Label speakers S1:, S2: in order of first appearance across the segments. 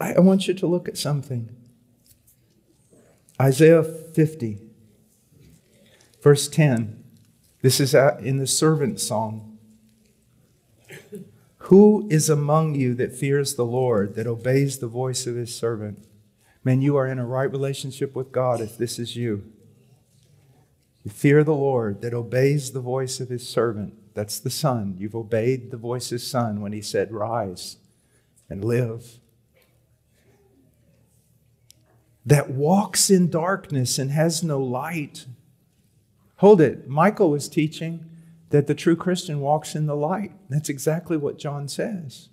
S1: I, want you to look at something. Isaiah 50, verse 10. This is in the servant song. Who is among you that fears the Lord, that obeys the voice of his servant? Man, you are in a right relationship with God if this is you. You fear the Lord, that obeys the voice of his servant. That's the Son. You've obeyed the voice of his Son when he said, Rise and live. That walks in darkness and has no light. Hold it. Michael was teaching that the true Christian walks in the light. That's exactly what John says.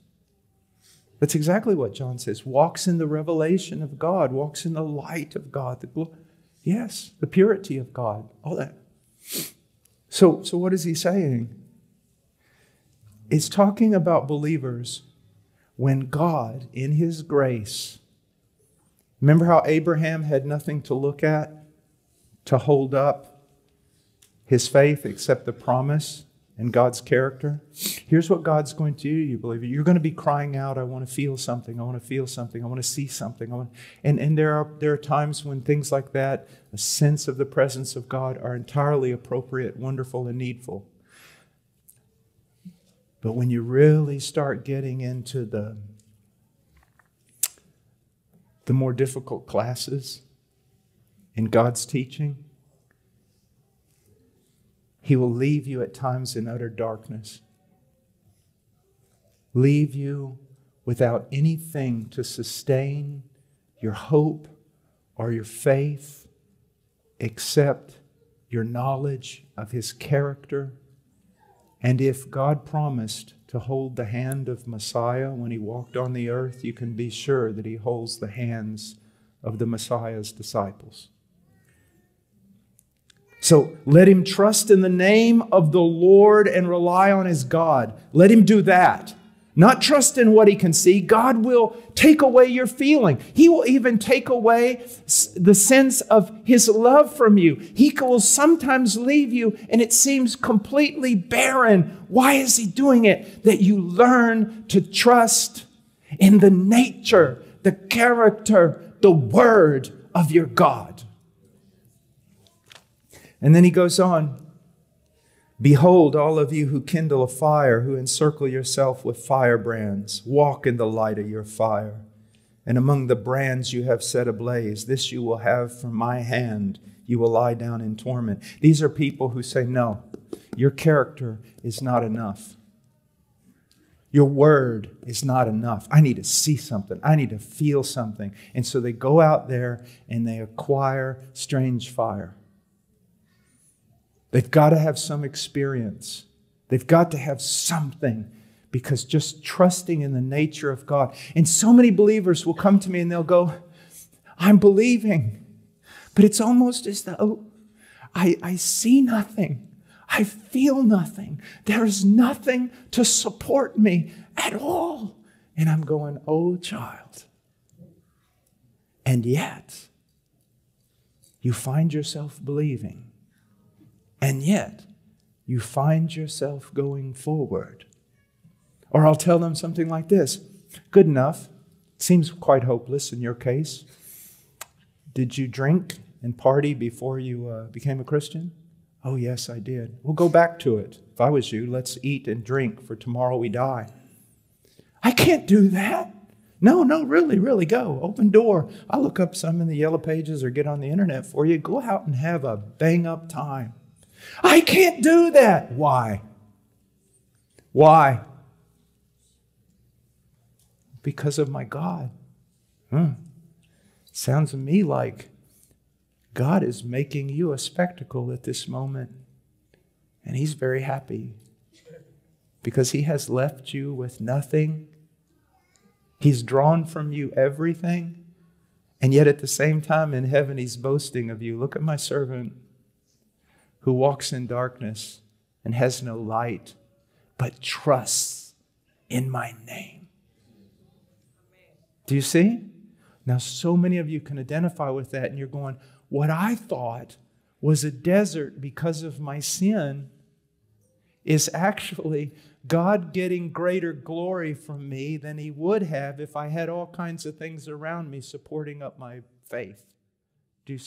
S1: That's exactly what John says. Walks in the revelation of God, walks in the light of God. The yes, the purity of God, all that. So, so what is he saying? It's talking about believers when God, in his grace, remember how Abraham had nothing to look at, to hold up, his faith except the promise and God's character. Here's what God's going to do, you believe it. You're going to be crying out, I want to feel something, I want to feel something, I want to see something. I want... And, and there, are, there are times when things like that, a sense of the presence of God, are entirely appropriate, wonderful, and needful. But when you really start getting into the, the more difficult classes in God's teaching, he will leave you at times in utter darkness, leave you without anything to sustain your hope or your faith except your knowledge of His character. And if God promised to hold the hand of Messiah when He walked on the earth, you can be sure that He holds the hands of the Messiah's disciples. So let him trust in the name of the Lord and rely on his God. Let him do that. Not trust in what he can see. God will take away your feeling. He will even take away the sense of his love from you. He will sometimes leave you and it seems completely barren. Why is he doing it? That you learn to trust in the nature, the character, the word of your God. And then he goes on Behold, all of you who kindle a fire, who encircle yourself with firebrands, walk in the light of your fire. And among the brands you have set ablaze, this you will have from my hand. You will lie down in torment. These are people who say, No, your character is not enough. Your word is not enough. I need to see something. I need to feel something. And so they go out there and they acquire strange fire. They've got to have some experience. They've got to have something because just trusting in the nature of God. And so many believers will come to me and they'll go, I'm believing, but it's almost as though I, I see nothing. I feel nothing. There's nothing to support me at all. And I'm going, oh, child. And yet, you find yourself believing and yet, you find yourself going forward. Or I'll tell them something like this Good enough. Seems quite hopeless in your case. Did you drink and party before you uh, became a Christian? Oh, yes, I did. We'll go back to it. If I was you, let's eat and drink, for tomorrow we die. I can't do that. No, no, really, really go. Open door. I'll look up some in the yellow pages or get on the internet for you. Go out and have a bang up time. I can't do that. Why? Why? Because of my God. Hmm. Sounds to me like God is making you a spectacle at this moment. And He's very happy because He has left you with nothing. He's drawn from you everything. And yet at the same time in heaven, He's boasting of you. Look at my servant who walks in darkness and has no light, but trusts in my name. Do you see? Now, so many of you can identify with that, and you're going, What I thought was a desert because of my sin is actually God getting greater glory from me than He would have if I had all kinds of things around me supporting up my faith.